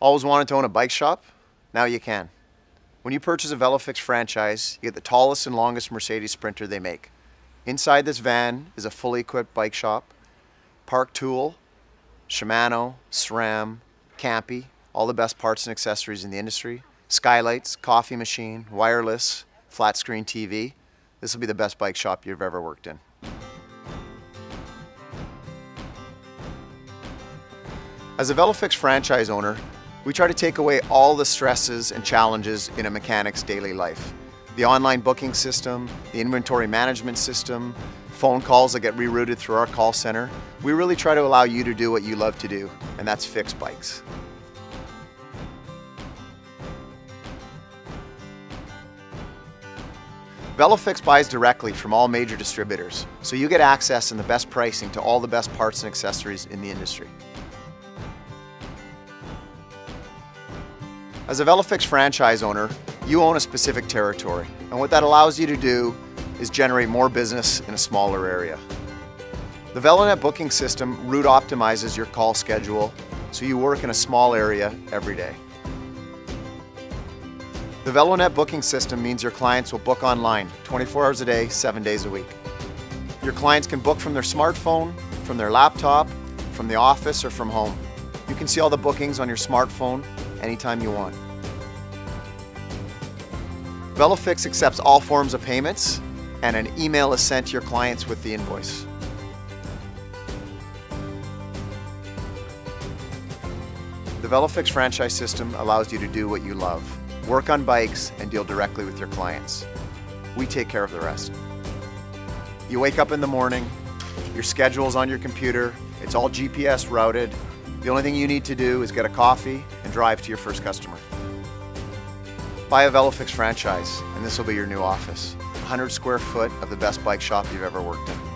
Always wanted to own a bike shop? Now you can. When you purchase a VeloFix franchise, you get the tallest and longest Mercedes Sprinter they make. Inside this van is a fully equipped bike shop, Park Tool, Shimano, SRAM, Campy, all the best parts and accessories in the industry, skylights, coffee machine, wireless, flat screen TV. This will be the best bike shop you've ever worked in. As a VeloFix franchise owner, we try to take away all the stresses and challenges in a mechanic's daily life. The online booking system, the inventory management system, phone calls that get rerouted through our call center. We really try to allow you to do what you love to do, and that's fix bikes. VeloFix buys directly from all major distributors, so you get access and the best pricing to all the best parts and accessories in the industry. As a VeloFix franchise owner, you own a specific territory, and what that allows you to do is generate more business in a smaller area. The VeloNet booking system route optimizes your call schedule so you work in a small area every day. The VeloNet booking system means your clients will book online 24 hours a day, 7 days a week. Your clients can book from their smartphone, from their laptop, from the office, or from home. You can see all the bookings on your smartphone anytime you want. VeloFix accepts all forms of payments and an email is sent to your clients with the invoice. The VeloFix franchise system allows you to do what you love work on bikes, and deal directly with your clients. We take care of the rest. You wake up in the morning, your schedule's on your computer, it's all GPS routed. The only thing you need to do is get a coffee and drive to your first customer. Buy a VeloFix franchise, and this will be your new office. 100 square foot of the best bike shop you've ever worked in.